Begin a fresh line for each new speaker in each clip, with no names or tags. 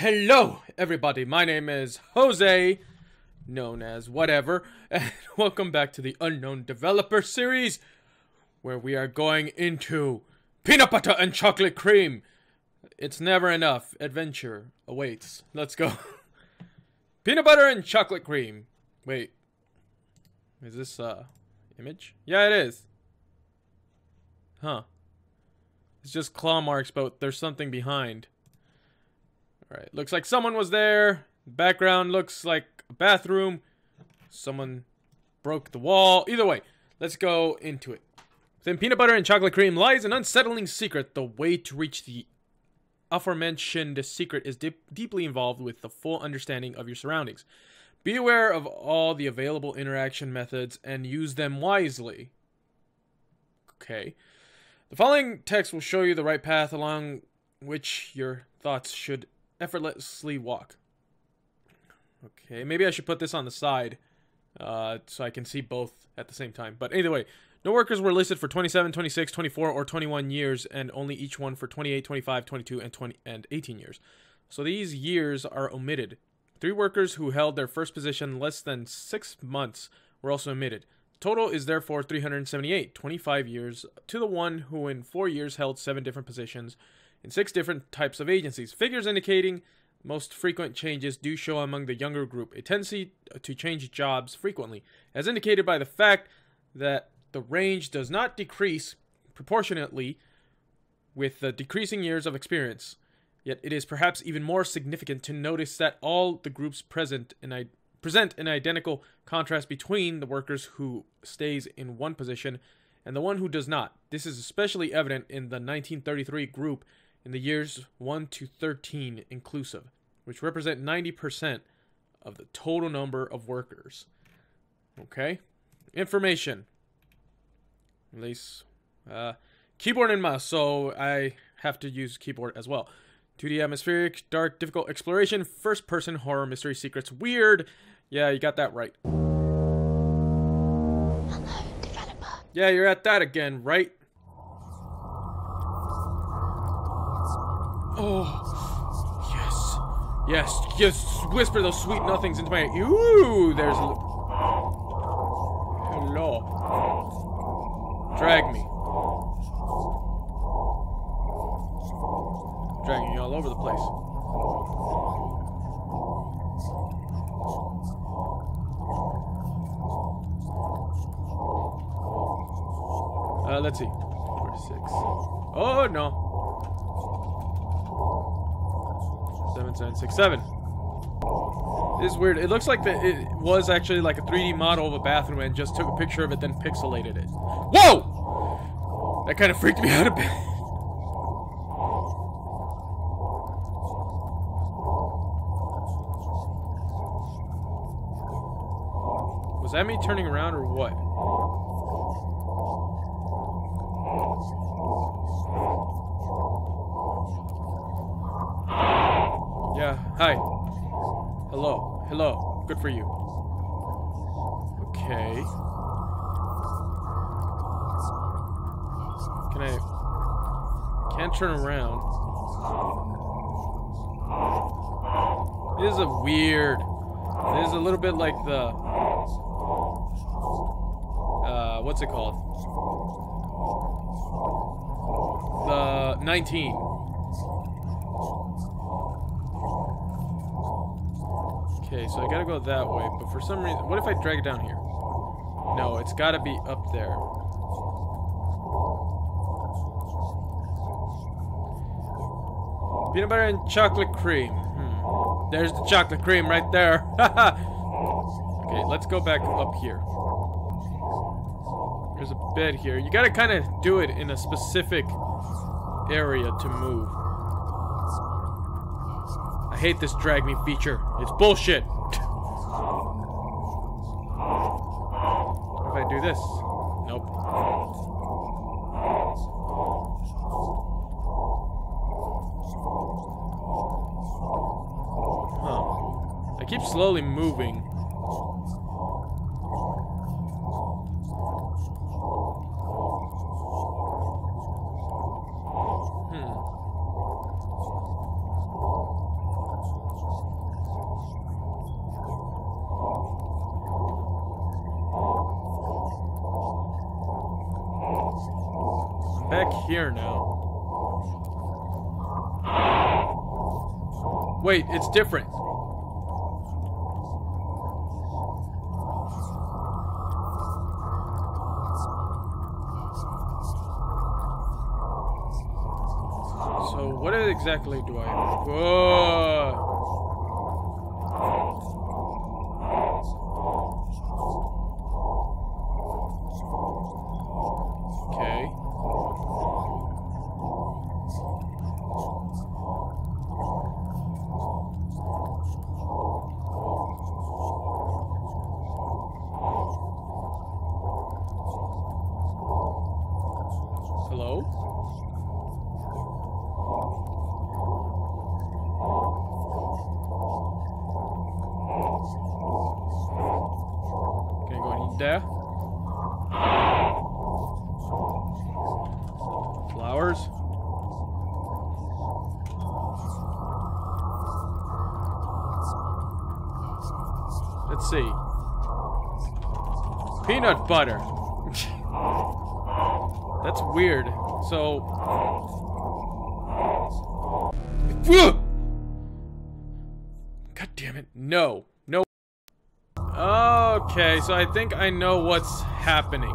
Hello, everybody. My name is Jose, known as whatever, and welcome back to the Unknown Developer series, where we are going into peanut butter and chocolate cream. It's never enough. Adventure awaits. Let's go. peanut butter and chocolate cream. Wait. Is this uh image? Yeah, it is. Huh. It's just claw marks, but there's something behind. Alright, looks like someone was there. Background looks like a bathroom. Someone broke the wall. Either way, let's go into it. Within peanut butter and chocolate cream lies an unsettling secret. The way to reach the aforementioned secret is deep, deeply involved with the full understanding of your surroundings. Be aware of all the available interaction methods and use them wisely. Okay. The following text will show you the right path along which your thoughts should effortlessly walk. Okay, maybe I should put this on the side uh, so I can see both at the same time. But either way, no workers were listed for 27, 26, 24, or 21 years, and only each one for 28, 25, 22, and 20 and 18 years. So these years are omitted. Three workers who held their first position less than six months were also omitted. Total is therefore 378, 25 years, to the one who in four years held seven different positions in six different types of agencies. Figures indicating most frequent changes do show among the younger group a tendency uh, to change jobs frequently, as indicated by the fact that the range does not decrease proportionately with the decreasing years of experience. Yet it is perhaps even more significant to notice that all the groups present I- present an identical contrast between the workers who stays in one position and the one who does not. This is especially evident in the 1933 group in the years 1 to 13 inclusive, which represent 90% of the total number of workers. Okay? Information. At least, uh, keyboard and mouse, so I have to use keyboard as well. 2D atmospheric, dark, difficult exploration, first person horror, mystery, secrets, weird. Yeah, you got that right.
Hello, developer.
Yeah, you're at that again, right? Oh, yes, yes, yes. Whisper those sweet nothings into my ear. Ooh, there's. Hello. Drag me. Dragging you all over the place. Uh, let's see. Four, six. Oh no. Seven, seven, six, seven. This is weird. It looks like that it was actually like a 3D model of a bathroom and just took a picture of it, then pixelated it. Whoa! That kind of freaked me out a bit. Was that me turning around or what? Yeah, hi. Hello. Hello. Good for you. Okay. Can I... Can't turn around. This is a weird... This is a little bit like the... Uh, what's it called? The 19. Okay, so I gotta go that way, but for some reason, what if I drag it down here? No, it's gotta be up there. Peanut butter and chocolate cream. Hmm. There's the chocolate cream right there. okay, let's go back up here. There's a bed here. You gotta kind of do it in a specific area to move. I hate this drag me feature. It's bullshit. What if I do this? Nope. Huh. I keep slowly moving. Hmm. Back here now. Wait, it's different. So what exactly do I... Whoa! Okay. Hello? Can I go in there? Flowers? Let's see. Peanut butter. That's weird. So. God damn it. No. Okay, so I think I know what's happening.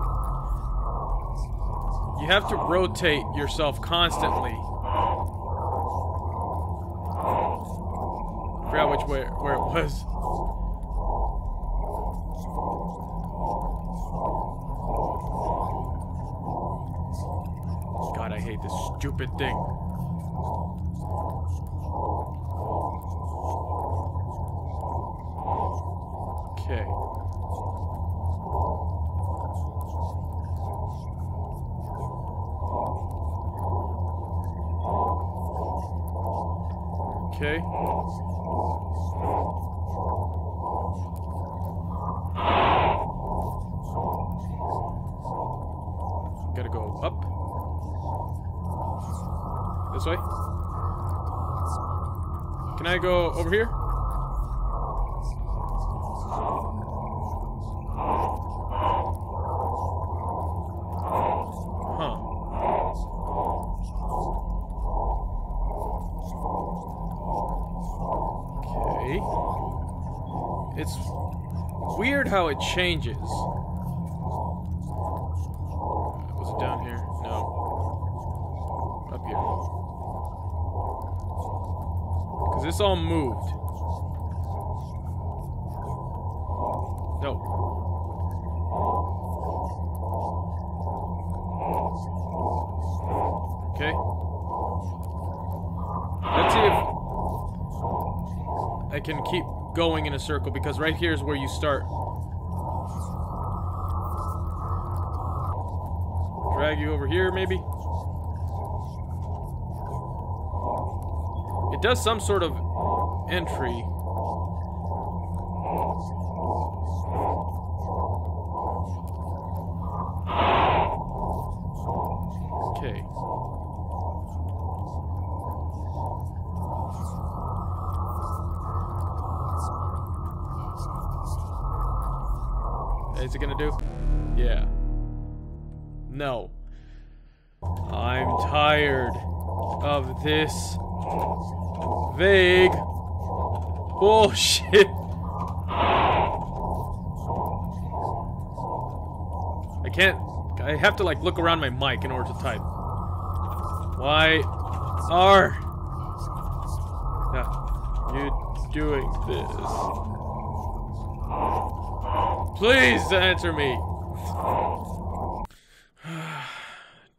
You have to rotate yourself constantly. Forgot which way where it was. God, I hate this stupid thing. Okay. Okay. Gotta go up. This way. Can I go over here? Huh. Okay. It's weird how it changes. Was it down here? No. Up here. Because this all moved. No. Okay. Let's see if I can keep going in a circle because right here is where you start. Drag you over here, maybe? It does some sort of entry. Okay. Is it gonna do? Yeah. No. Tired of this vague bullshit. I can't. I have to like look around my mic in order to type. Why are you doing this? Please answer me.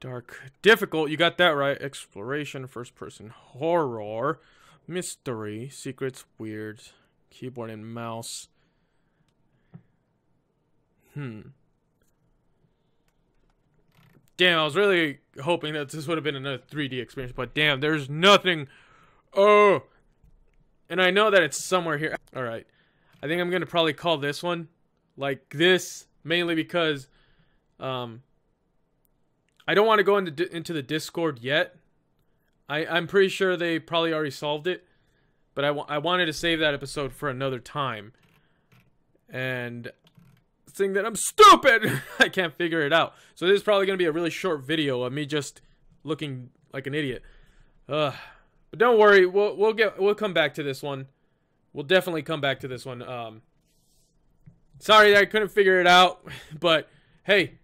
Dark. Difficult. You got that right. Exploration, first person horror, mystery, secrets, weird, keyboard and mouse. Hmm. Damn, I was really hoping that this would have been another 3D experience, but damn, there's nothing. Oh. And I know that it's somewhere here. All right. I think I'm going to probably call this one like this mainly because um I don't want to go into into the Discord yet. I I'm pretty sure they probably already solved it, but I, I wanted to save that episode for another time. And saying that I'm stupid, I can't figure it out. So this is probably going to be a really short video of me just looking like an idiot. Ugh. But don't worry, we'll we'll get we'll come back to this one. We'll definitely come back to this one. Um, sorry that I couldn't figure it out, but hey,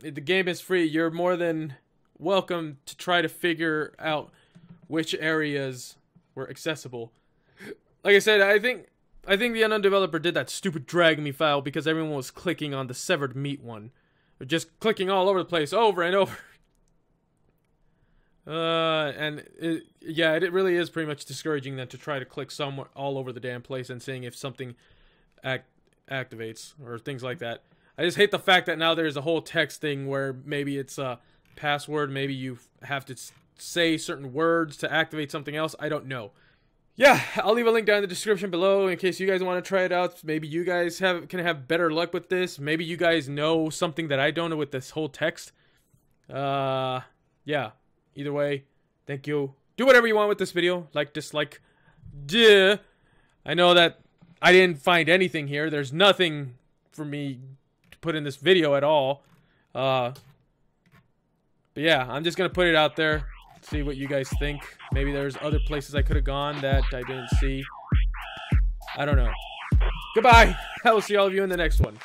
the game is free. You're more than welcome to try to figure out which areas were accessible. Like I said, I think I think the unknown developer did that stupid drag me file because everyone was clicking on the severed meat one. They're just clicking all over the place over and over. Uh, and it, yeah, it really is pretty much discouraging then to try to click somewhere all over the damn place and seeing if something act activates or things like that. I just hate the fact that now there's a whole text thing where maybe it's a password, maybe you have to say certain words to activate something else. I don't know. Yeah, I'll leave a link down in the description below in case you guys want to try it out. Maybe you guys have can have better luck with this. Maybe you guys know something that I don't know with this whole text. Uh, yeah. Either way, thank you. Do whatever you want with this video. Like, dislike. Duh. I know that I didn't find anything here. There's nothing for me put in this video at all. Uh, but yeah, I'm just going to put it out there. See what you guys think. Maybe there's other places I could have gone that I didn't see. I don't know. Goodbye. I will see all of you in the next one.